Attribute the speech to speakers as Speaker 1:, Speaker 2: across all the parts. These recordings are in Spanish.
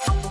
Speaker 1: Bye.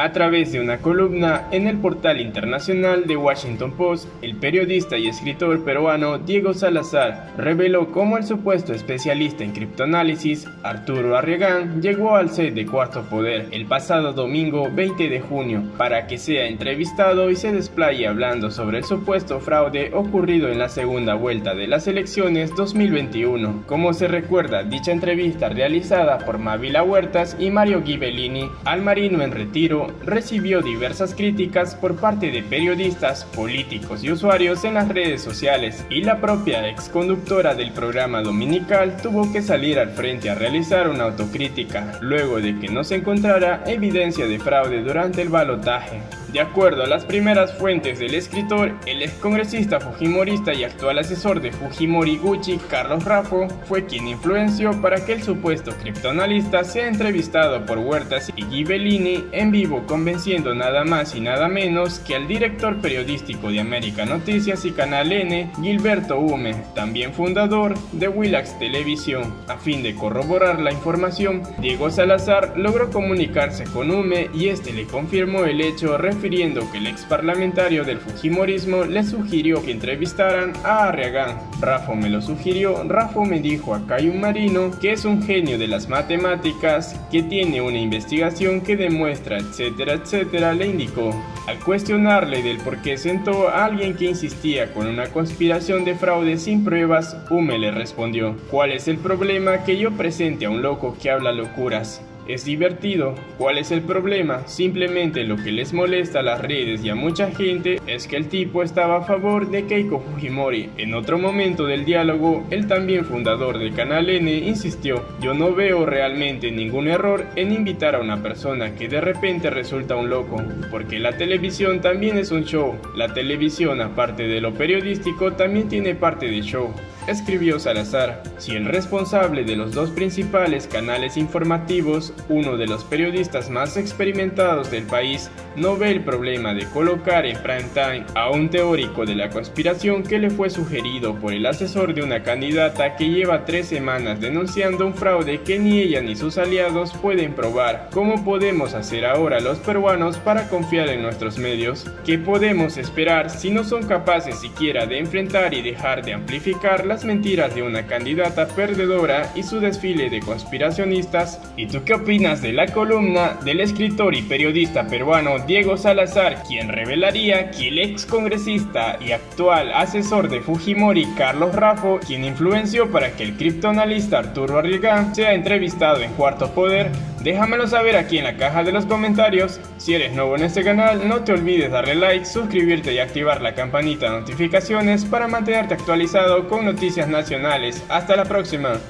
Speaker 1: A través de una columna en el portal internacional de Washington Post, el periodista y escritor peruano Diego Salazar reveló cómo el supuesto especialista en criptoanálisis, Arturo Arriagán, llegó al set de Cuarto Poder el pasado domingo 20 de junio para que sea entrevistado y se desplaye hablando sobre el supuesto fraude ocurrido en la segunda vuelta de las elecciones 2021. Como se recuerda, dicha entrevista realizada por Mavila Huertas y Mario Ghibellini al marino en retiro recibió diversas críticas por parte de periodistas, políticos y usuarios en las redes sociales y la propia exconductora del programa dominical tuvo que salir al frente a realizar una autocrítica luego de que no se encontrara evidencia de fraude durante el balotaje. De acuerdo a las primeras fuentes del escritor, el excongresista fujimorista y actual asesor de Fujimori Gucci, Carlos Raffo, fue quien influenció para que el supuesto criptoanalista sea entrevistado por Huertas y Ghibellini en vivo, convenciendo nada más y nada menos que al director periodístico de América Noticias y Canal N, Gilberto Hume, también fundador de Willax Televisión. A fin de corroborar la información, Diego Salazar logró comunicarse con Hume y este le confirmó el hecho refiriendo que el ex parlamentario del Fujimorismo le sugirió que entrevistaran a Arriagán. Rafa me lo sugirió, Rafa me dijo acá hay un marino que es un genio de las matemáticas, que tiene una investigación que demuestra, etcétera, etcétera, le indicó. Al cuestionarle del por qué sentó a alguien que insistía con una conspiración de fraude sin pruebas, Hume le respondió, ¿cuál es el problema que yo presente a un loco que habla locuras? Es divertido. ¿Cuál es el problema? Simplemente lo que les molesta a las redes y a mucha gente es que el tipo estaba a favor de Keiko Fujimori. En otro momento del diálogo, el también fundador del canal N insistió, yo no veo realmente ningún error en invitar a una persona que de repente resulta un loco, porque la televisión también es un show. La televisión, aparte de lo periodístico, también tiene parte de show escribió Salazar, si el responsable de los dos principales canales informativos, uno de los periodistas más experimentados del país, no ve el problema de colocar en prime time a un teórico de la conspiración que le fue sugerido por el asesor de una candidata que lleva tres semanas denunciando un fraude que ni ella ni sus aliados pueden probar, ¿cómo podemos hacer ahora los peruanos para confiar en nuestros medios? ¿Qué podemos esperar si no son capaces siquiera de enfrentar y dejar de amplificar las mentiras de una candidata perdedora y su desfile de conspiracionistas? ¿Y tú qué opinas de la columna del escritor y periodista peruano Diego Salazar, quien revelaría que el ex congresista y actual asesor de Fujimori Carlos Raffo, quien influenció para que el criptoanalista Arturo Arriaga sea entrevistado en Cuarto Poder, Déjamelo saber aquí en la caja de los comentarios. Si eres nuevo en este canal, no te olvides darle like, suscribirte y activar la campanita de notificaciones para mantenerte actualizado con noticias nacionales. Hasta la próxima.